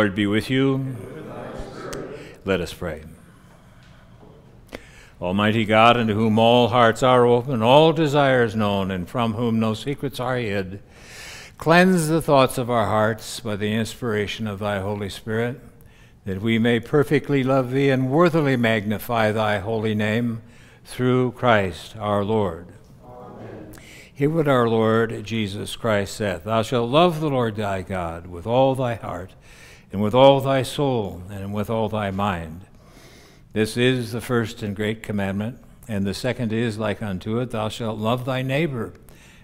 Lord be with you. Let us pray. Almighty God, unto whom all hearts are open, all desires known, and from whom no secrets are hid, cleanse the thoughts of our hearts by the inspiration of thy Holy Spirit, that we may perfectly love thee and worthily magnify thy holy name through Christ our Lord. Amen. Hear what our Lord Jesus Christ saith Thou shalt love the Lord thy God with all thy heart, and with all thy soul, and with all thy mind. This is the first and great commandment, and the second is like unto it Thou shalt love thy neighbor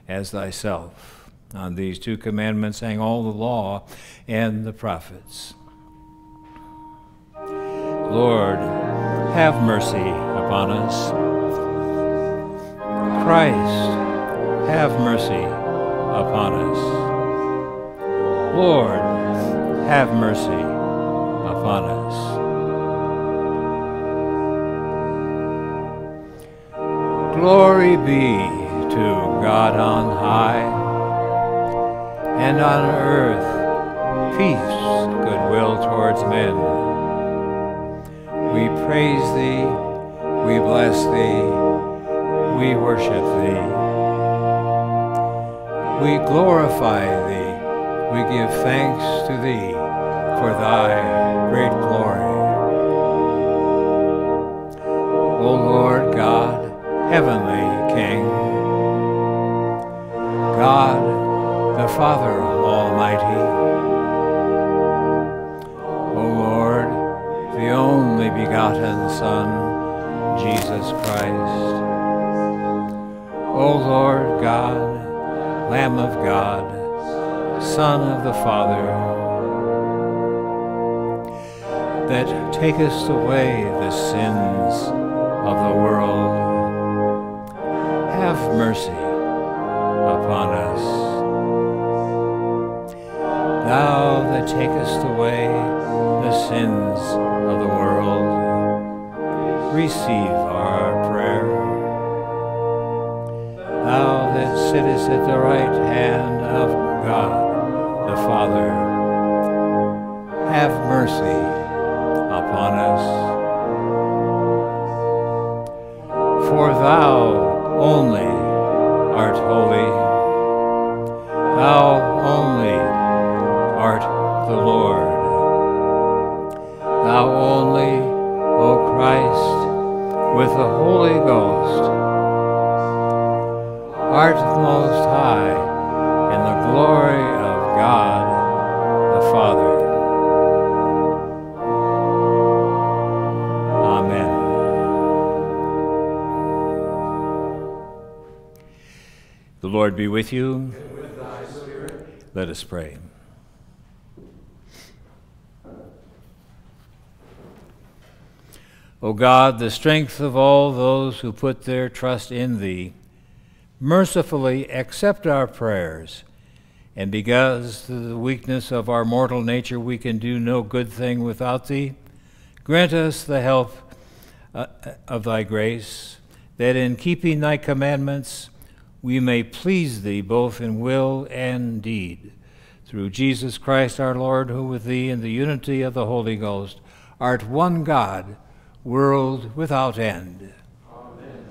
as thyself. On these two commandments hang all the law and the prophets. Lord, have mercy upon us. Christ, have mercy upon us. Lord, have mercy upon us. Glory be to God on high, and on earth peace, goodwill towards men. We praise thee, we bless thee, we worship thee. We glorify thee, we give thanks to thee for thy great glory. O Lord God, heavenly takest away the sins of the world have mercy upon us. Thou that takest away the sins of the world, receive our prayer. Thou that sittest at the right hand of God the Father, have mercy upon us. Us pray. O God, the strength of all those who put their trust in Thee, mercifully accept our prayers. And because of the weakness of our mortal nature we can do no good thing without Thee, grant us the help uh, of Thy grace, that in keeping Thy commandments, we may please thee both in will and deed. Through Jesus Christ our Lord, who with thee in the unity of the Holy Ghost art one God, world without end. Amen.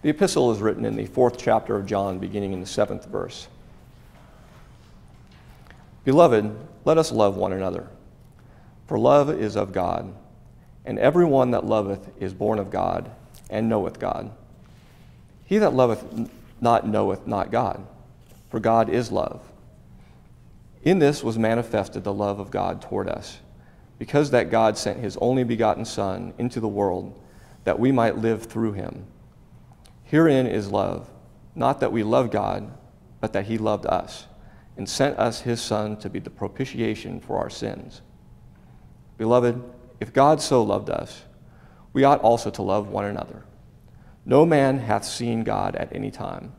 The epistle is written in the fourth chapter of John, beginning in the seventh verse. Beloved, let us love one another, for love is of God, and every one that loveth is born of God and knoweth God. He that loveth not knoweth not God, for God is love. In this was manifested the love of God toward us, because that God sent his only begotten Son into the world, that we might live through him. Herein is love, not that we love God, but that he loved us, and sent us his Son to be the propitiation for our sins. Beloved, if God so loved us, we ought also to love one another. No man hath seen God at any time.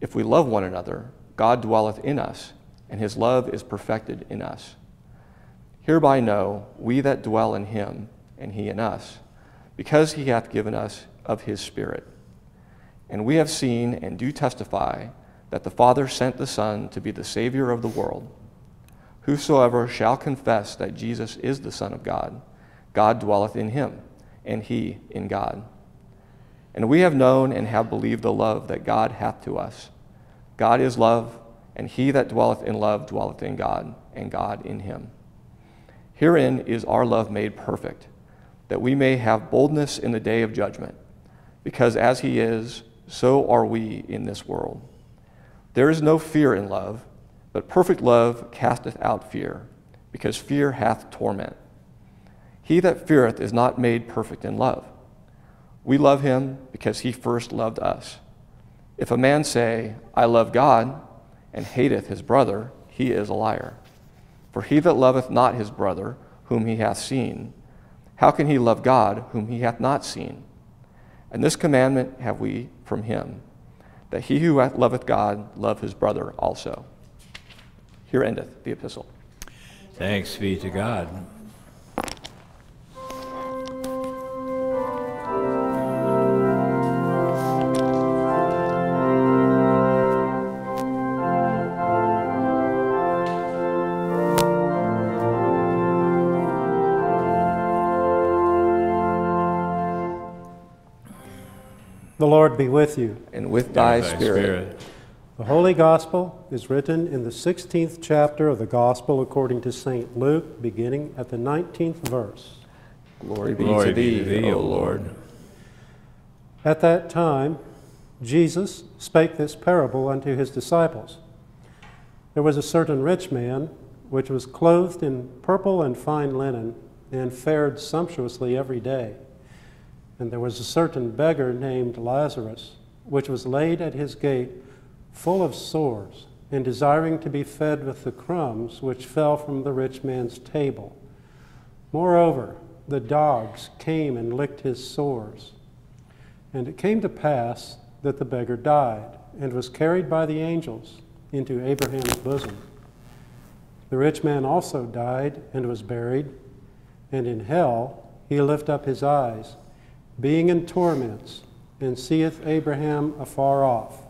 If we love one another, God dwelleth in us, and his love is perfected in us. Hereby know we that dwell in him, and he in us, because he hath given us of his Spirit. And we have seen and do testify that the Father sent the Son to be the Savior of the world. Whosoever shall confess that Jesus is the Son of God, God dwelleth in him, and he in God. And we have known and have believed the love that God hath to us. God is love, and he that dwelleth in love dwelleth in God, and God in him. Herein is our love made perfect, that we may have boldness in the day of judgment, because as he is, so are we in this world. There is no fear in love, but perfect love casteth out fear, because fear hath torment. He that feareth is not made perfect in love. We love him because he first loved us. If a man say, I love God, and hateth his brother, he is a liar. For he that loveth not his brother, whom he hath seen, how can he love God, whom he hath not seen? And this commandment have we from him, that he who loveth God love his brother also. Here endeth the epistle. Thanks be to God. Lord be with you. And with thy, Thy spirit. The Holy Gospel is written in the 16th chapter of the Gospel according to St. Luke, beginning at the 19th verse. Glory be Glory to thee, to thee, O O Lord. Lord. At that time, Jesus spake this parable unto his disciples. There was a certain rich man which was clothed in purple and fine linen, and fared sumptuously every day. And there was a certain beggar named Lazarus, which was laid at his gate, full of sores, and desiring to be fed with the crumbs which fell from the rich man's table. Moreover, the dogs came and licked his sores. And it came to pass that the beggar died, and was carried by the angels into Abraham's bosom. The rich man also died and was buried, and in hell he lift up his eyes being in torments, and seeth Abraham afar off,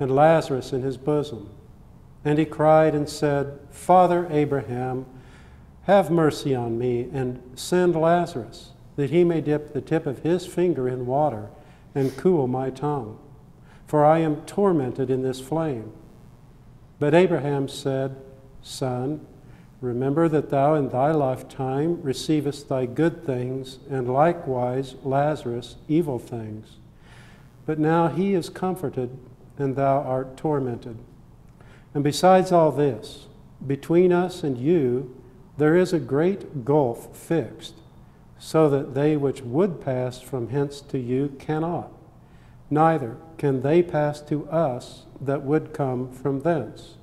and Lazarus in his bosom. And he cried and said, Father Abraham, have mercy on me, and send Lazarus, that he may dip the tip of his finger in water and cool my tongue, for I am tormented in this flame. But Abraham said, Son, Remember that thou in thy lifetime receivest thy good things, and likewise Lazarus evil things. But now he is comforted, and thou art tormented. And besides all this, between us and you there is a great gulf fixed, so that they which would pass from hence to you cannot, neither can they pass to us that would come from thence.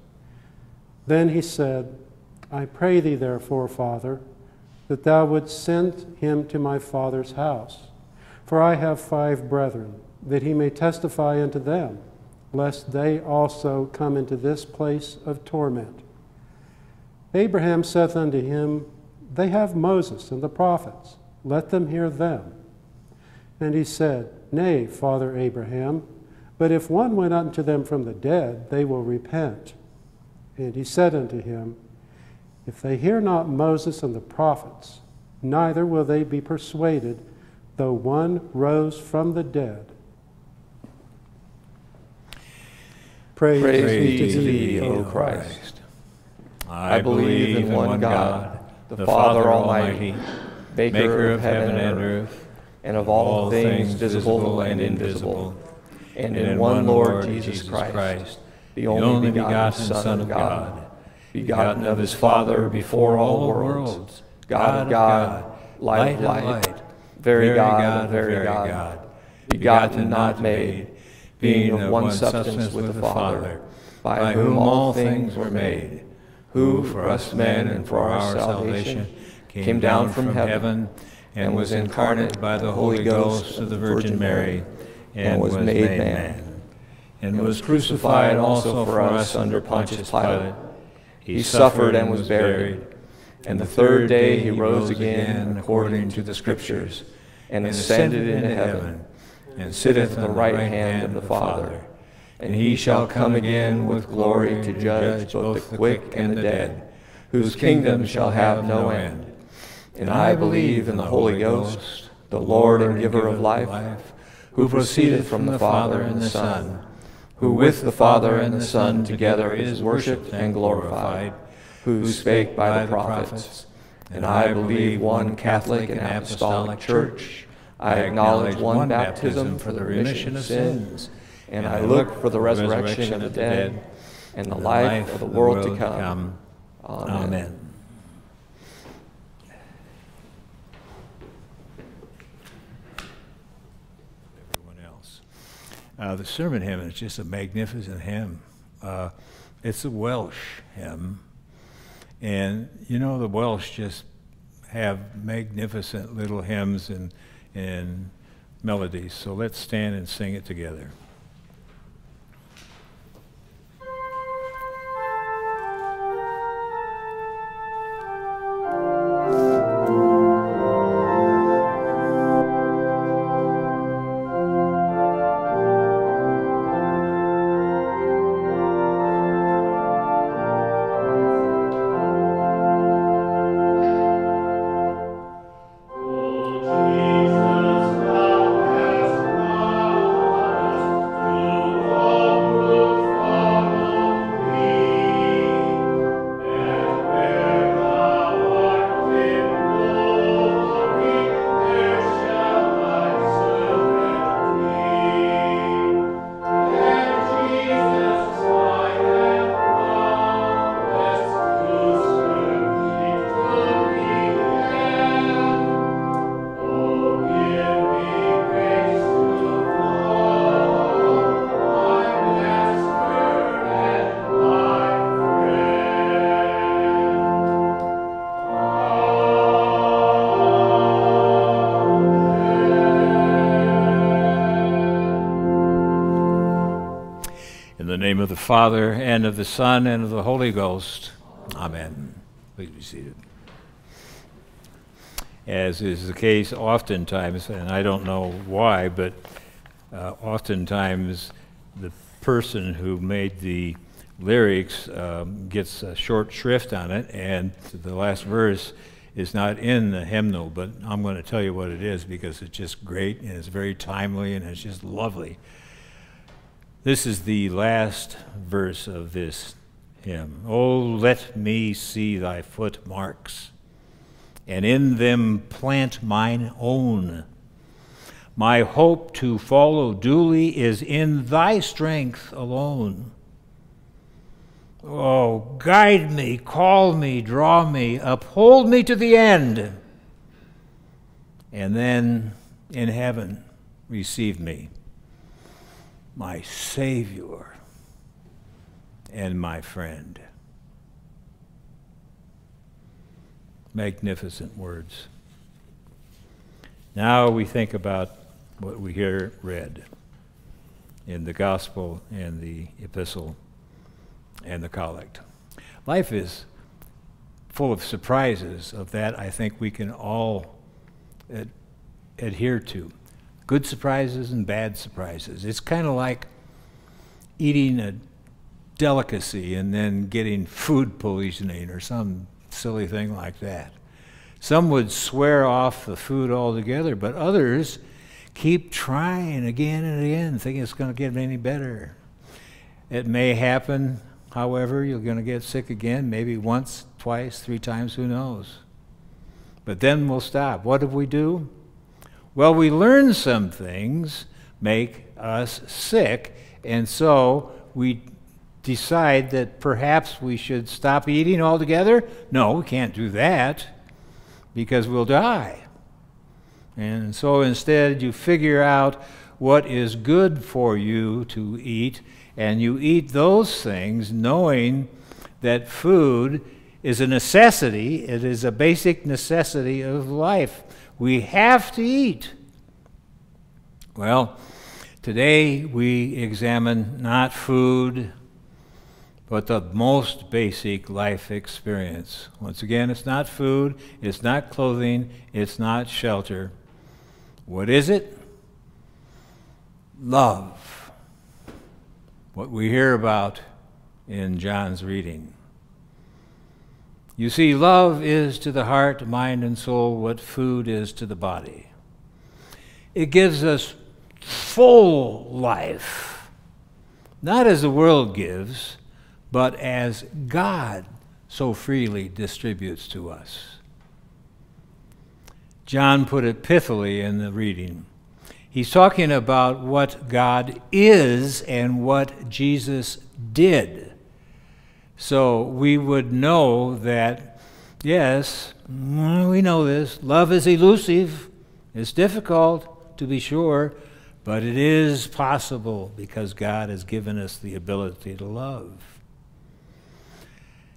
Then he said, I pray thee, therefore, Father, that thou wouldst send him to my father's house. For I have five brethren, that he may testify unto them, lest they also come into this place of torment. Abraham saith unto him, They have Moses and the prophets, let them hear them. And he said, Nay, Father Abraham, but if one went unto them from the dead, they will repent. And he said unto him, if they hear not Moses and the prophets, neither will they be persuaded, though one rose from the dead. Praise, Praise be to thee, O Christ. I believe in one God, the Father Almighty, maker of heaven and earth, and of all things visible and invisible, and in one Lord Jesus Christ, the only begotten Son of God begotten of his Father before all worlds, God of God, light of light, very God of very God, begotten, not made, being of one substance with the Father, by whom all things were made, who for us men and for our salvation came down from heaven and was incarnate by the Holy Ghost of the Virgin Mary and was made man, and was crucified also for us under Pontius Pilate he suffered and was buried. And the third day he rose again according to the Scriptures, and ascended into heaven, and sitteth at the right hand of the Father. And he shall come again with glory to judge both the quick and the dead, whose kingdom shall have no end. And I believe in the Holy Ghost, the Lord and giver of life, who proceeded from the Father and the Son, who with the Father and the Son together is worshipped and glorified, who spake by the prophets. And I believe one Catholic and Apostolic Church. I acknowledge one baptism for the remission of sins and I look for the resurrection of the dead and the life of the world to come. Amen. Everyone else. Uh, the sermon hymn is just a magnificent hymn. Uh, it's a Welsh hymn. And you know, the Welsh just have magnificent little hymns and, and melodies. So let's stand and sing it together. The Father, and of the Son, and of the Holy Ghost. Amen. Please be seated. As is the case oftentimes, and I don't know why, but uh, oftentimes the person who made the lyrics um, gets a short shrift on it, and the last verse is not in the hymnal, but I'm going to tell you what it is because it's just great and it's very timely and it's just lovely. This is the last verse of this hymn. Oh, let me see thy footmarks, and in them plant mine own. My hope to follow duly is in thy strength alone. Oh, guide me, call me, draw me, uphold me to the end. And then in heaven, receive me my Savior and my friend. Magnificent words. Now we think about what we hear read in the gospel and the epistle and the collect. Life is full of surprises of that I think we can all ad- adhere to good surprises and bad surprises. It's kind of like eating a delicacy and then getting food poisoning or some silly thing like that. Some would swear off the food altogether, but others keep trying again and again, thinking it's going to get any better. It may happen, however, you're going to get sick again, maybe once, twice, three times, who knows. But then we'll stop. What do we do? Well, we learn some things make us sick, and so we decide that perhaps we should stop eating altogether. No, we can't do that because we'll die. And so instead, you figure out what is good for you to eat, and you eat those things knowing that food is a necessity, it is a basic necessity of life. We have to eat. Well, today we examine not food, but the most basic life experience. Once again, it's not food, it's not clothing, it's not shelter. What is it? Love. what we hear about in John's reading. You see, love is to the heart, mind, and soul what food is to the body. It gives us full life, not as the world gives, but as God so freely distributes to us. John put it pithily in the reading. He's talking about what God is and what Jesus did. So we would know that, yes, we know this. Love is elusive, it's difficult to be sure, but it is possible because God has given us the ability to love.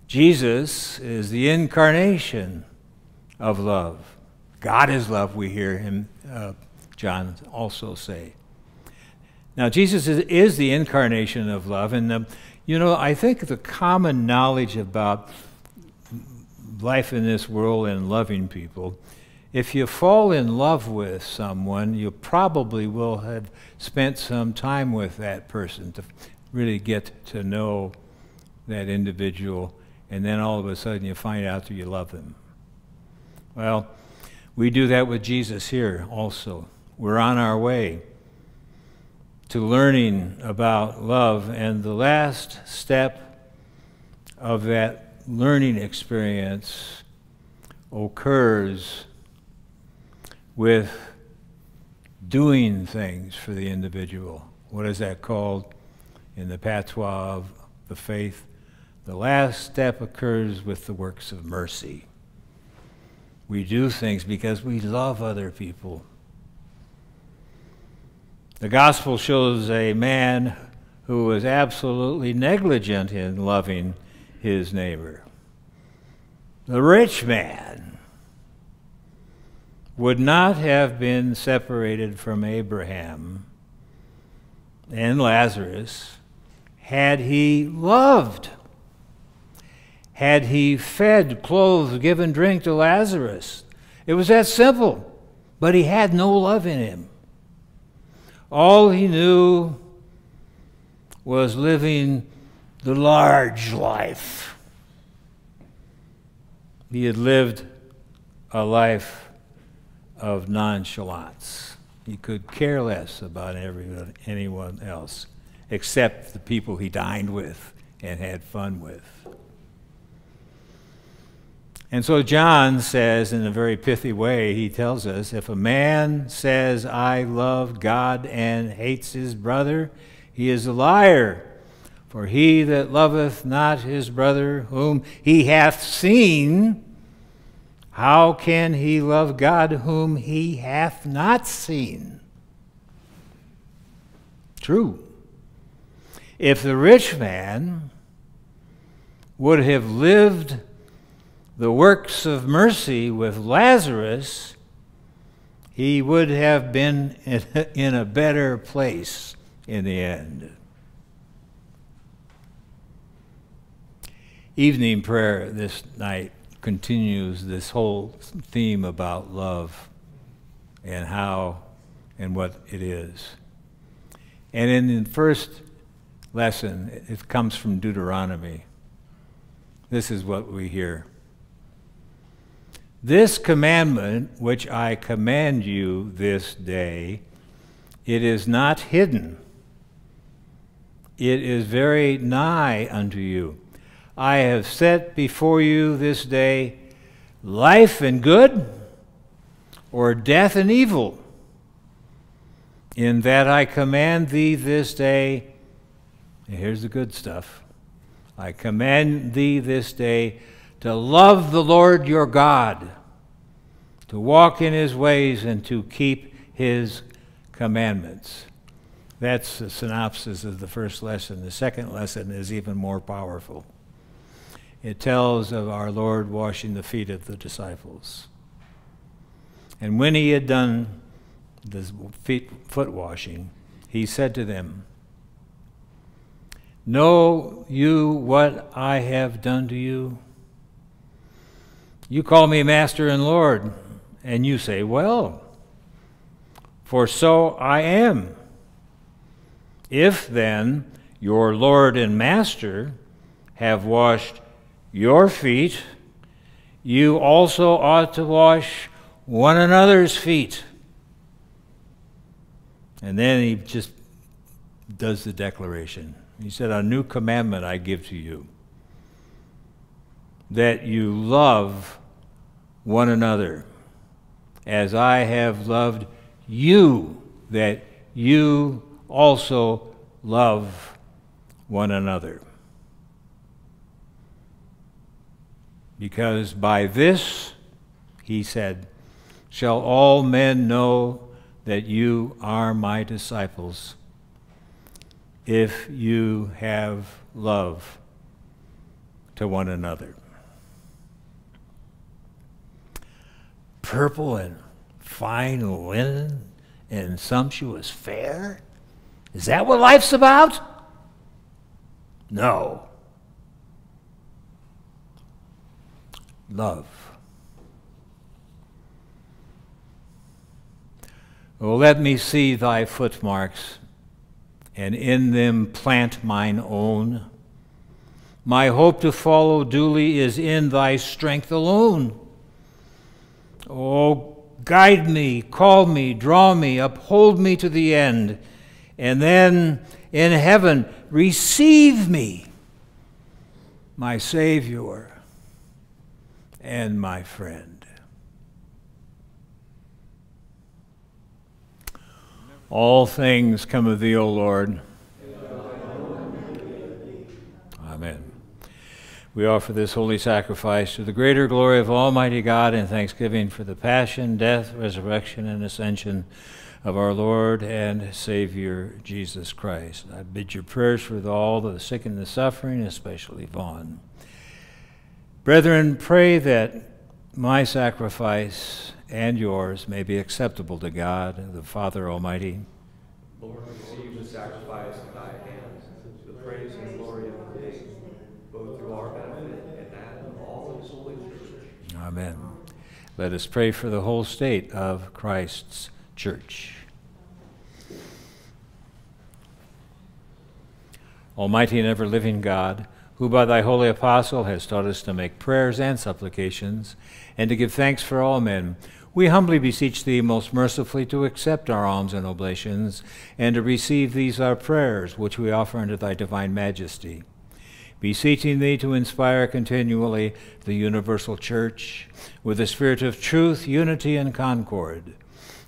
Jesus is the incarnation of love. God is love, we hear him, uh, John also say. Now, Jesus is, is, the incarnation of love, and the, you know, I think the common knowledge about life in this world and loving people, if you fall in love with someone, you probably will have spent some time with that person to really get to know that individual and then all of a sudden you find out that you love them. Well, we do that with Jesus here also. We're on our way to learning about love, and the last step of that learning experience occurs with doing things for the individual. What is that called in the patois of the faith? The last step occurs with the works of mercy. We do things because we love other people. The gospel shows a man who was absolutely negligent in loving his neighbor. The rich man would not have been separated from Abraham and Lazarus had he loved had he fed, clothed, given drink to Lazarus. It was that simple, but he had no love in him. All he knew was living the large life. He had lived a life of nonchalance. He could care less about everyone, anyone else except the people he dined with and had fun with. And so John says, in a very pithy way, he tells us if a man says, I love God and hates his brother, he is a liar. For he that loveth not his brother whom he hath seen, how can he love God whom he hath not seen? True. If the rich man would have lived the works of mercy with Lazarus, he would have been in a better place in the end. Evening prayer this night continues this whole theme about love and how and what it is. And in the first lesson, it comes from Deuteronomy. This is what we hear. This commandment which I command you this day, it is not hidden. It is very nigh unto you. I have set before you this day life and good, or death and evil. In that I command thee this day, here's the good stuff I command thee this day to love the Lord your God, to walk in his ways, and to keep his commandments. That's the synopsis of the first lesson. The second lesson is even more powerful. It tells of our Lord washing the feet of the disciples. And when he had done the feet, foot washing, he said to them, Know you what I have done to you? You call me Master and Lord, and you say, Well, for so I am. If then your Lord and Master, have washed your feet, you also ought to wash one another's feet. And then he just does the declaration. He said, A new commandment I give to you that you love one another as I have loved you, that you also love one another. Because by this, he said, shall all men know that you are my disciples if you have love to one another. Purple and fine linen and sumptuous fare? Is that what life's about? No. Love. Oh, let me see thy footmarks, and in them plant mine own. My hope to follow duly is in thy strength alone. Oh, guide me, call me, draw me, uphold me to the end, and then in heaven receive me, my Savior and my friend. All things come of thee, O Lord. Amen. We offer this holy sacrifice to the greater glory of Almighty God in thanksgiving for the passion, death, resurrection, and ascension of our Lord and Savior Jesus Christ. I bid your prayers for all the sick and the suffering, especially Vaughn. Brethren, pray that my sacrifice and yours may be acceptable to God, the Father Almighty. Lord, receive the sacrifice of thy hands, the praise and glory of the name, both to our benefit and that of all his holy church. Amen. Let us pray for the whole state of Christ's church. Almighty and ever living God, who by thy holy apostle has taught us to make prayers and supplications, and to give thanks for all men, we humbly beseech thee most mercifully to accept our alms and oblations, and to receive these our prayers, which we offer unto thy divine majesty. Beseeching thee to inspire continually the universal church with the spirit of truth, unity, and concord,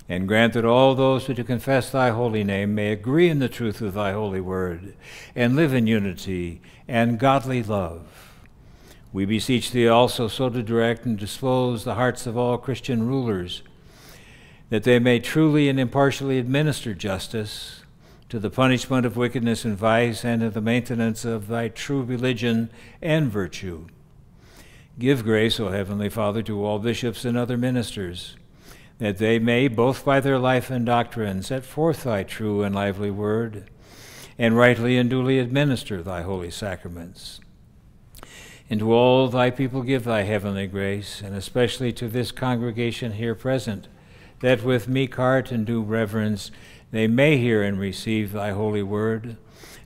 and grant that all those who to confess thy holy name may agree in the truth of thy holy word, and live in unity and godly love. We beseech thee also so to direct and dispose the hearts of all Christian rulers, that they may truly and impartially administer justice to the punishment of wickedness and vice, and to the maintenance of thy true religion and virtue. Give grace, O Heavenly Father, to all bishops and other ministers, that they may, both by their life and doctrine, set forth thy true and lively word, and rightly and duly administer thy holy sacraments and to all thy people give thy heavenly grace, and especially to this congregation here present, that with meek heart and due reverence they may hear and receive thy holy word,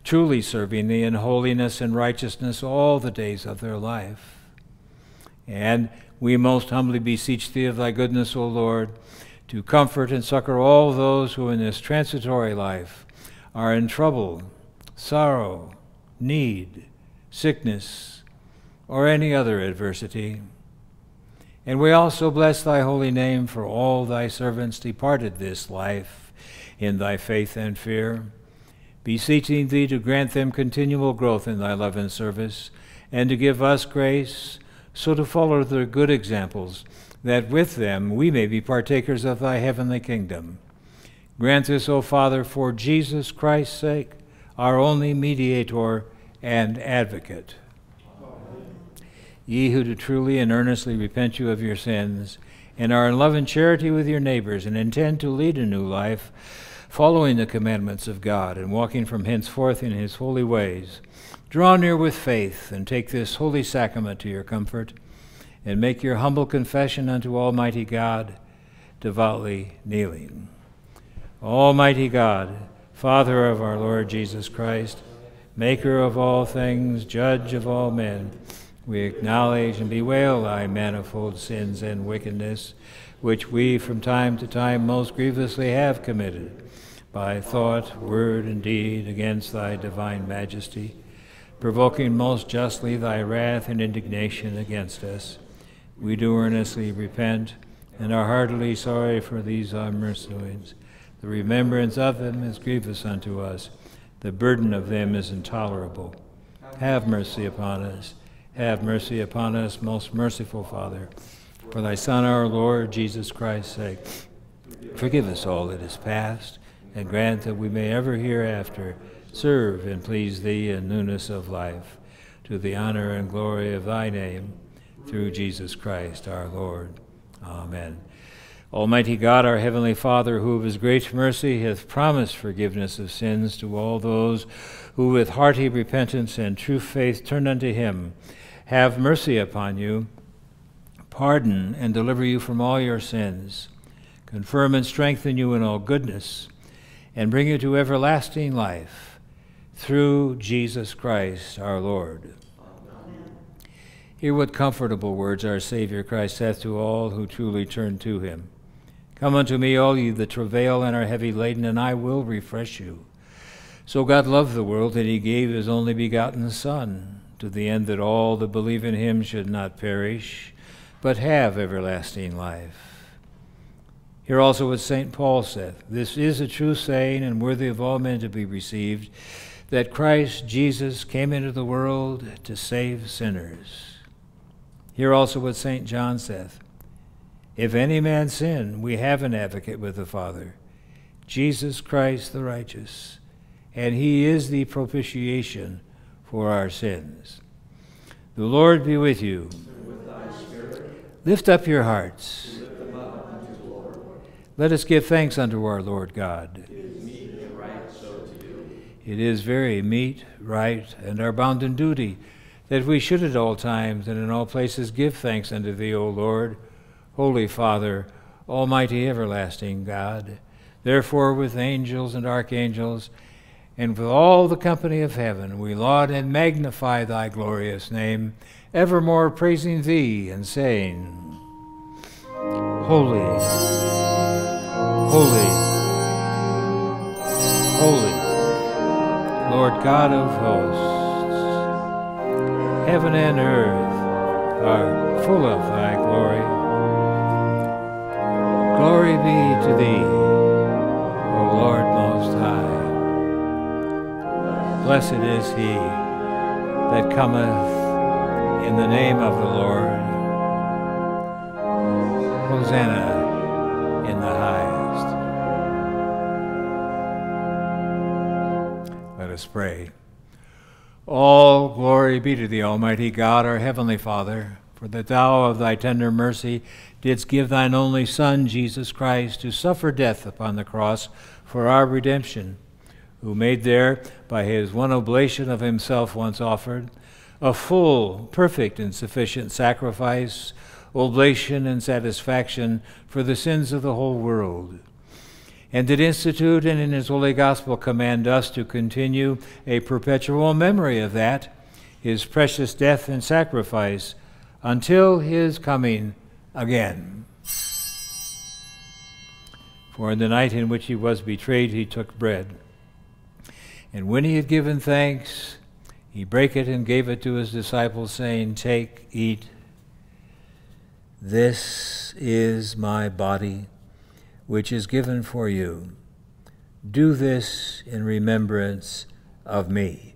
truly serving thee in holiness and righteousness all the days of their life. And we most humbly beseech thee of thy goodness, O Lord, to comfort and succor all those who in this transitory life are in trouble, sorrow, need, sickness, or any other adversity. And we also bless thy holy name for all thy servants departed this life in thy faith and fear, beseeching thee to grant them continual growth in thy love and service, and to give us grace so to follow their good examples, that with them we may be partakers of thy heavenly kingdom. Grant this, O Father, for Jesus Christ's sake, our only mediator and advocate ye who do truly and earnestly repent you of your sins, and are in love and charity with your neighbors, and intend to lead a new life, following the commandments of God, and walking from henceforth in his holy ways, draw near with faith, and take this holy sacrament to your comfort, and make your humble confession unto Almighty God, devoutly kneeling. Almighty God, Father of our Lord Jesus Christ, maker of all things, judge of all men, we acknowledge and bewail thy manifold sins and wickedness, which we from time to time most grievously have committed, by thought, word, and deed against thy divine majesty, provoking most justly thy wrath and indignation against us. We do earnestly repent and are heartily sorry for these our mercies. The remembrance of them is grievous unto us. The burden of them is intolerable. Have mercy upon us. Have mercy upon us, most merciful Father. For thy Son, our Lord Jesus Christ's sake, forgive us all that is past, and grant that we may ever hereafter serve and please thee in newness of life, to the honor and glory of thy name, through Jesus Christ our Lord. Amen. Almighty God, our Heavenly Father, who of His great mercy hath promised forgiveness of sins to all those who with hearty repentance and true faith turn unto Him, have mercy upon you, pardon and deliver you from all your sins, confirm and strengthen you in all goodness, and bring you to everlasting life through Jesus Christ our Lord. Amen. Hear what comfortable words our Savior Christ saith to all who truly turn to him. Come unto me, all ye that travail and are heavy laden, and I will refresh you. So God loved the world that he gave his only begotten Son, to the end that all that believe in him should not perish, but have everlasting life. Here also what St. Paul saith This is a true saying and worthy of all men to be received, that Christ Jesus came into the world to save sinners Hear also what St. John saith If any man sin, we have an advocate with the Father, Jesus Christ the righteous, and he is the propitiation for our sins. The Lord be with you. With Lift up your hearts. Let us give thanks unto our Lord God. It is, meet and right so to do. it is very meet, right, and our bounden duty that we should at all times and in all places give thanks unto thee, O Lord, Holy Father, Almighty everlasting God. Therefore, with angels and archangels, and with all the company of heaven, we laud and magnify thy glorious name, evermore praising thee and saying, Holy, holy, holy, Lord God of hosts heaven and earth are full of thy glory. Glory be to thee, O Lord Most High. Blessed is he that cometh in the name of the Lord. Hosanna Let us pray. All glory be to the Almighty God, our Heavenly Father, for that thou of thy tender mercy didst give thine only Son, Jesus Christ, to suffer death upon the cross for our redemption, who made there, by his one oblation of himself once offered, a full, perfect, and sufficient sacrifice, oblation, and satisfaction for the sins of the whole world and did institute and in his holy gospel command us to continue a perpetual memory of that, his precious death and sacrifice, until his coming again. For in the night in which he was betrayed, he took bread. And when he had given thanks, he brake it and gave it to his disciples, saying, Take, eat. This is my body which is given for you. Do this in remembrance of me.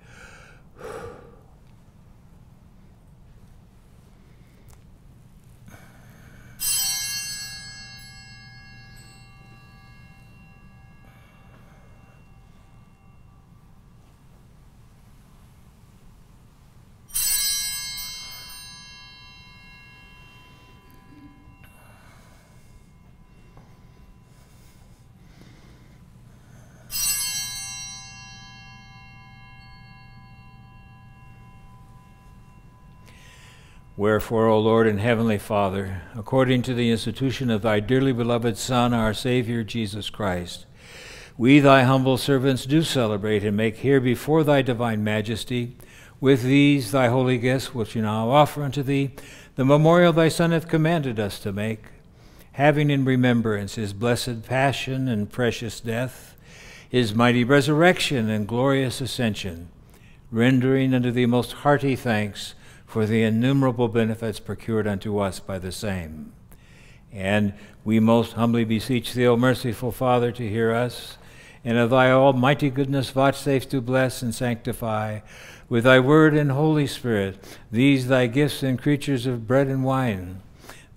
Wherefore, O Lord and Heavenly Father, according to the institution of thy dearly beloved Son, our Savior Jesus Christ, we, thy humble servants, do celebrate and make here before thy divine majesty, with these thy holy gifts, which we now offer unto thee, the memorial thy Son hath commanded us to make, having in remembrance his blessed passion and precious death, his mighty resurrection and glorious ascension, rendering unto thee most hearty thanks for the innumerable benefits procured unto us by the same. And we most humbly beseech thee, O merciful Father, to hear us, and of thy almighty goodness vouchsafe to bless and sanctify with thy word and Holy Spirit these thy gifts and creatures of bread and wine,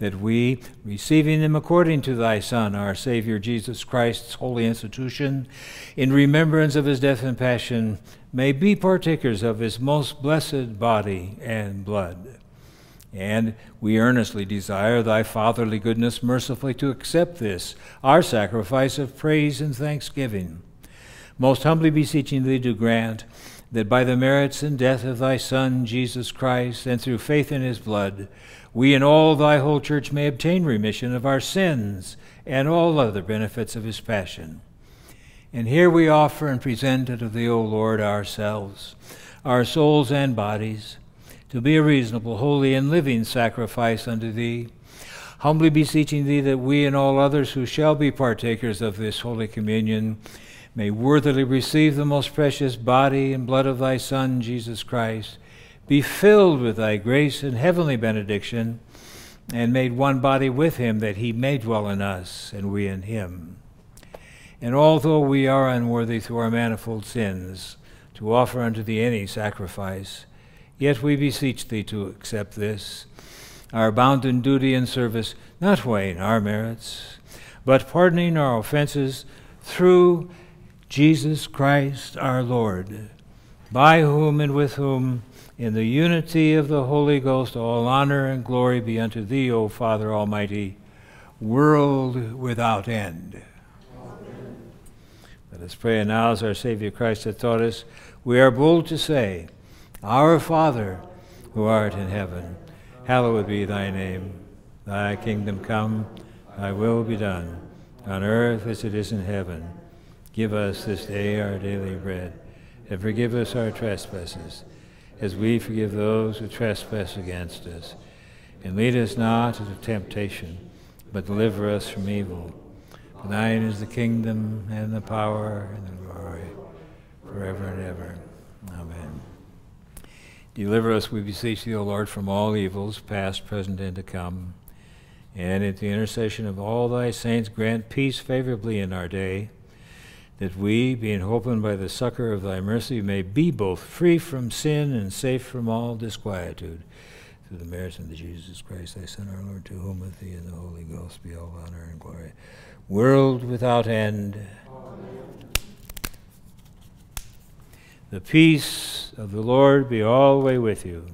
that we, receiving them according to thy Son, our Savior Jesus Christ's holy institution, in remembrance of his death and passion, may be partakers of his most blessed body and blood. And we earnestly desire thy fatherly goodness mercifully to accept this, our sacrifice of praise and thanksgiving. Most humbly beseeching thee to grant that by the merits and death of thy Son, Jesus Christ, and through faith in his blood, we and all thy whole church may obtain remission of our sins and all other benefits of his passion and here we offer and present unto thee, O Lord, ourselves, our souls and bodies, to be a reasonable, holy, and living sacrifice unto thee, humbly beseeching thee that we and all others who shall be partakers of this holy communion may worthily receive the most precious body and blood of thy Son, Jesus Christ, be filled with thy grace and heavenly benediction, and made one body with him, that he may dwell in us, and we in him. And although we are unworthy through our manifold sins to offer unto thee any sacrifice, yet we beseech thee to accept this, our bounden duty and service, not weighing our merits, but pardoning our offenses through Jesus Christ our Lord, by whom and with whom, in the unity of the Holy Ghost, all honor and glory be unto thee, O Father Almighty, world without end. Let us pray now as our Savior Christ hath taught us. We are bold to say, Our Father, who art in heaven, hallowed be thy name. Thy kingdom come, thy will be done, on earth as it is in heaven. Give us this day our daily bread, and forgive us our trespasses, as we forgive those who trespass against us. And lead us not into temptation, but deliver us from evil. Thine is the kingdom and the power and the glory forever and ever. Amen. Deliver us, we beseech thee, O Lord, from all evils, past, present, and to come. And at the intercession of all thy saints, grant peace favorably in our day, that we, being opened by the succor of thy mercy, may be both free from sin and safe from all disquietude. Through the merits of Jesus Christ, thy Son, our Lord, to whom with thee and the Holy Ghost be all honor and glory world without end. The peace of the Lord be always with you.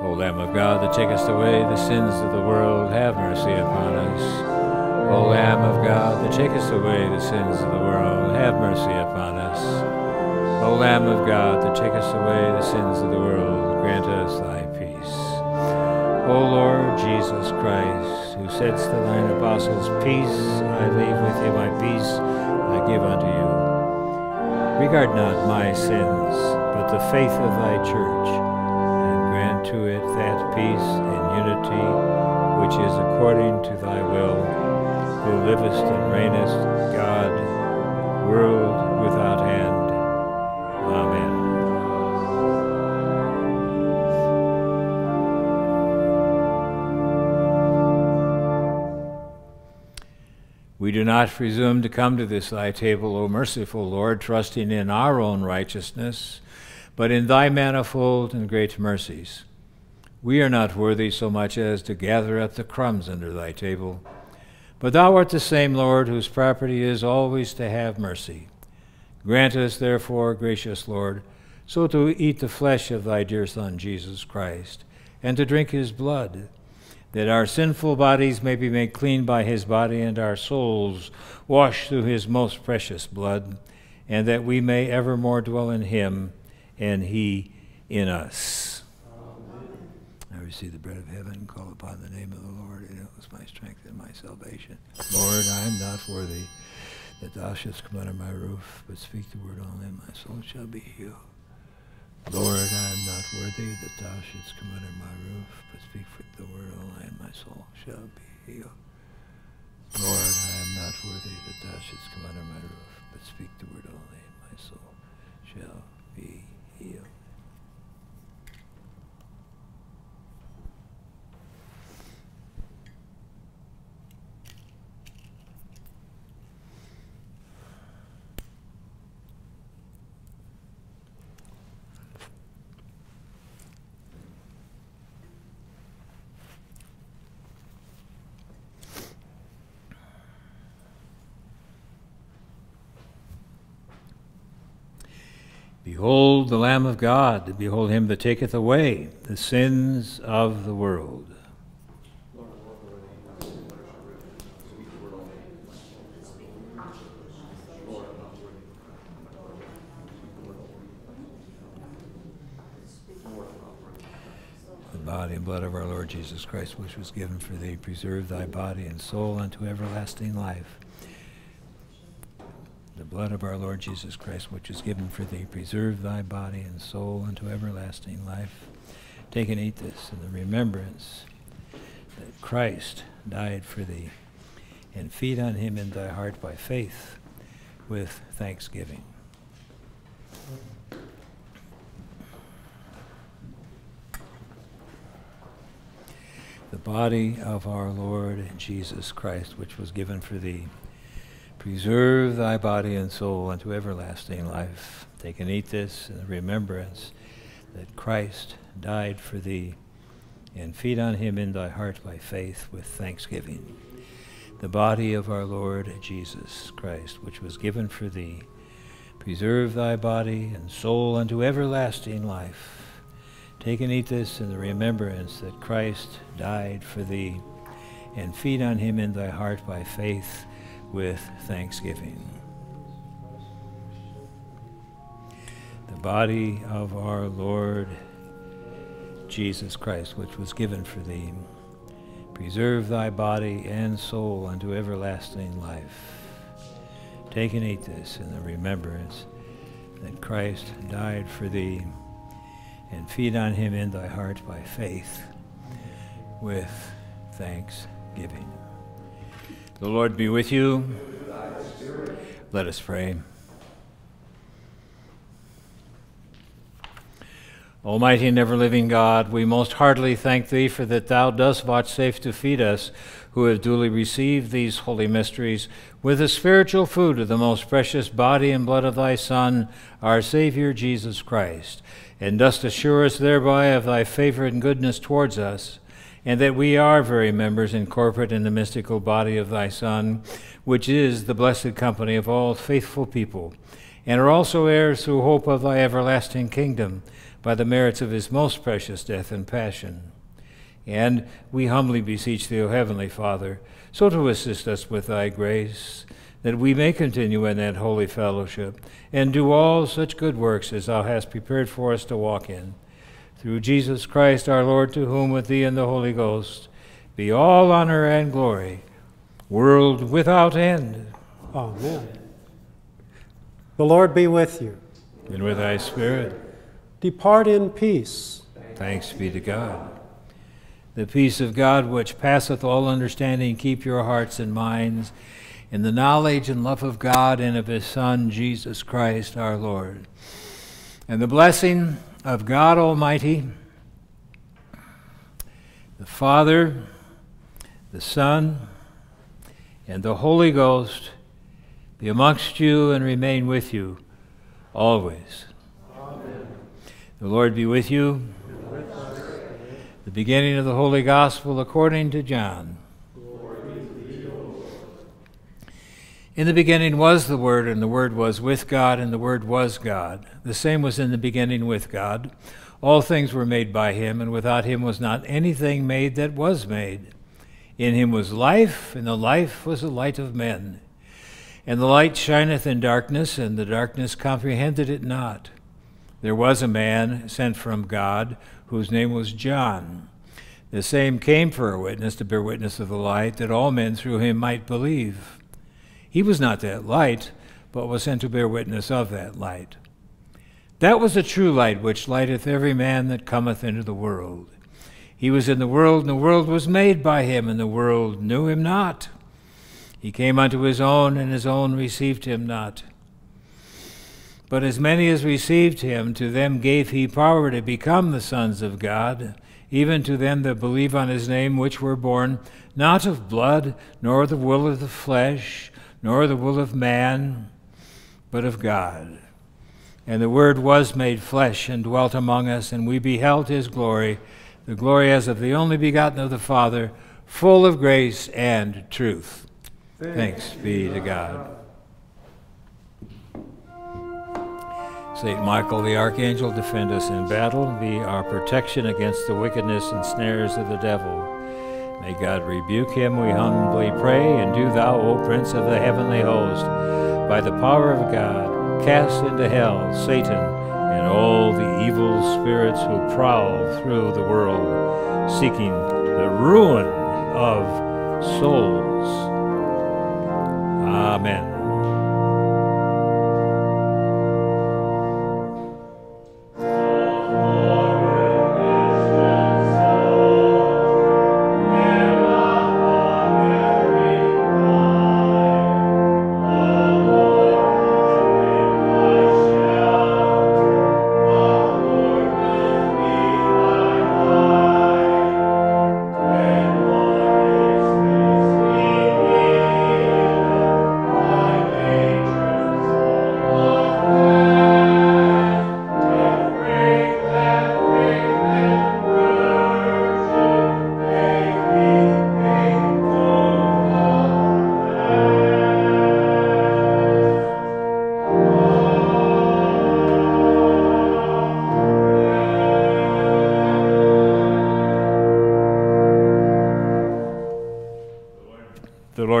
O Lamb of God that takest away the sins of the world, have mercy upon us. O Lamb of God that takest away the sins of the world, have mercy upon us. O Lamb of God that takest away the sins of the world, grant us thy O Lord Jesus Christ, who saidst to thine apostles, Peace I leave with you, my peace I give unto you. Regard not my sins, but the faith of thy church, and grant to it that peace and unity which is according to thy will, who livest and reignest, God, world without end. We do not presume to come to this thy table, O merciful Lord, trusting in our own righteousness, but in thy manifold and great mercies. We are not worthy so much as to gather up the crumbs under thy table. But thou art the same Lord, whose property is always to have mercy. Grant us, therefore, gracious Lord, so to eat the flesh of thy dear Son, Jesus Christ, and to drink his blood that our sinful bodies may be made clean by his body and our souls washed through his most precious blood, and that we may evermore dwell in him and he in us. Amen. I receive the bread of heaven, call upon the name of the Lord, and it was my strength and my salvation. Lord, I am not worthy that thou shouldst come under my roof, but speak the word only, and my soul shall be healed. Lord, I am not worthy that thou shouldst come under my roof, but speak the word only, and my soul shall be healed. Lord, I am not worthy that thou shouldst come under my roof, but speak the word only, and my soul shall be healed. Behold the Lamb of God, behold him that taketh away the sins of the world. The body and blood of our Lord Jesus Christ, which was given for thee, preserve thy body and soul unto everlasting life blood of our Lord Jesus Christ, which is given for thee, preserve thy body and soul unto everlasting life. Take and eat this in the remembrance that Christ died for thee, and feed on him in thy heart by faith with thanksgiving. The body of our Lord Jesus Christ, which was given for thee, Preserve thy body and soul unto everlasting life. Take and eat this in the remembrance that Christ died for thee, and feed on him in thy heart by faith with thanksgiving. The body of our Lord Jesus Christ, which was given for thee, preserve thy body and soul unto everlasting life. Take and eat this in the remembrance that Christ died for thee, and feed on him in thy heart by faith with thanksgiving. The body of our Lord Jesus Christ, which was given for thee, preserve thy body and soul unto everlasting life. Take and eat this in the remembrance that Christ died for thee, and feed on him in thy heart by faith with thanksgiving. The Lord be with you. Let us pray. Almighty and ever living God, we most heartily thank Thee for that Thou dost vouchsafe to feed us, who have duly received these holy mysteries, with the spiritual food of the most precious body and blood of Thy Son, our Savior Jesus Christ, and dost assure us thereby of Thy favor and goodness towards us and that we are very members in corporate in the mystical body of thy Son, which is the blessed company of all faithful people, and are also heirs through hope of thy everlasting kingdom, by the merits of his most precious death and passion. And we humbly beseech thee, O heavenly Father, so to assist us with thy grace, that we may continue in that holy fellowship, and do all such good works as thou hast prepared for us to walk in through Jesus Christ our Lord, to whom with thee and the Holy Ghost be all honor and glory, world without end. Amen. The Lord be with you. And with thy spirit. Depart in peace. Thanks be to God. The peace of God, which passeth all understanding, keep your hearts and minds in the knowledge and love of God and of his Son, Jesus Christ our Lord. And the blessing of God Almighty, the Father, the Son, and the Holy Ghost be amongst you and remain with you always. Amen. The Lord be with you. The beginning of the Holy Gospel according to John. In the beginning was the Word, and the Word was with God, and the Word was God. The same was in the beginning with God. All things were made by him, and without him was not anything made that was made. In him was life, and the life was the light of men. And the light shineth in darkness, and the darkness comprehended it not. There was a man sent from God, whose name was John. The same came for a witness to bear witness of the light, that all men through him might believe. He was not that light, but was sent to bear witness of that light. That was the true light which lighteth every man that cometh into the world. He was in the world, and the world was made by him, and the world knew him not. He came unto his own, and his own received him not. But as many as received him, to them gave he power to become the sons of God, even to them that believe on his name, which were born not of blood, nor the will of the flesh, nor the will of man, but of God. And the Word was made flesh and dwelt among us, and we beheld his glory, the glory as of the only begotten of the Father, full of grace and truth. Thanks, Thanks be to God. Saint Michael the Archangel, defend us in battle, be our protection against the wickedness and snares of the devil. May God rebuke him, we humbly pray, and do thou, O Prince of the heavenly host, by the power of God, cast into hell Satan and all the evil spirits who prowl through the world, seeking the ruin of souls. Amen.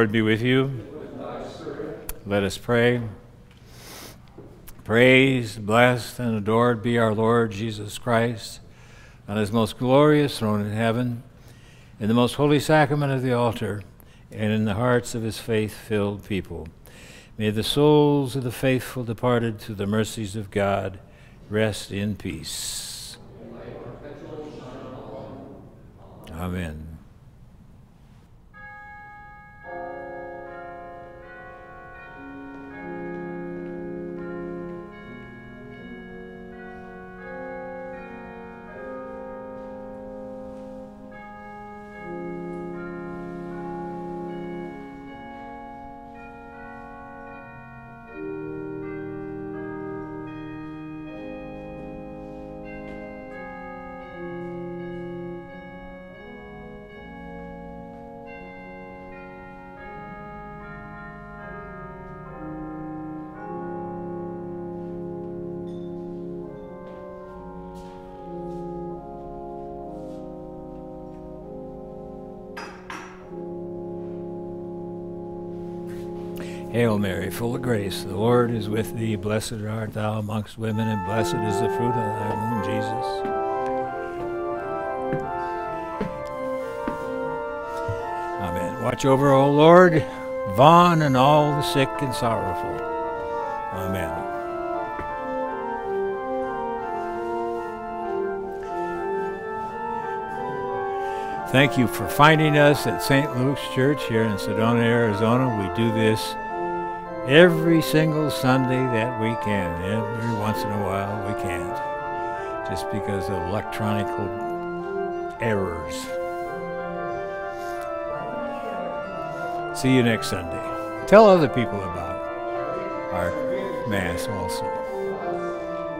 Lord be with you. Let us pray. Praised, blessed, and adored be our Lord Jesus Christ on his most glorious throne in heaven, in the most holy sacrament of the altar, and in the hearts of his faith filled people. May the souls of the faithful departed through the mercies of God rest in peace. Hail Mary, full of grace, the Lord is with thee. Blessed art thou amongst women, and blessed is the fruit of thy womb, Jesus. Amen. Watch over, O Lord, Vaughn and all the sick and sorrowful. Amen. Thank you for finding us at St. Luke's Church here in Sedona, Arizona. We do this every single Sunday that we can. Every once in a while we can't, just because of electronic errors. See you next Sunday. Tell other people about our Mass also.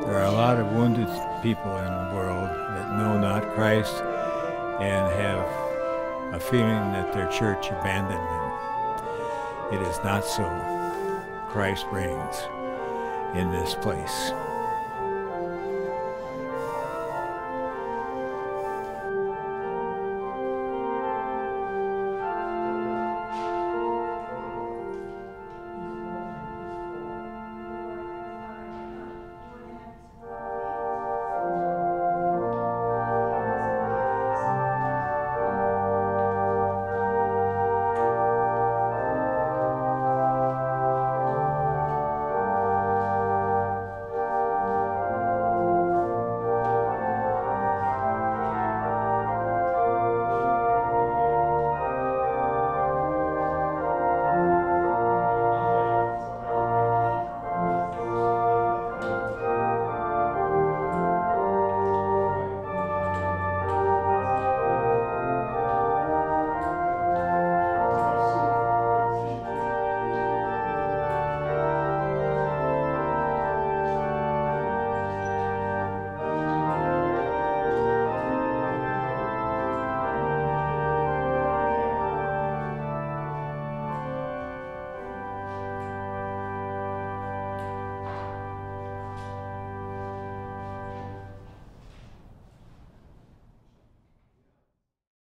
There are a lot of wounded people in the world that know not Christ and have a feeling that their church abandoned them. It is not so. Christ reigns in this place.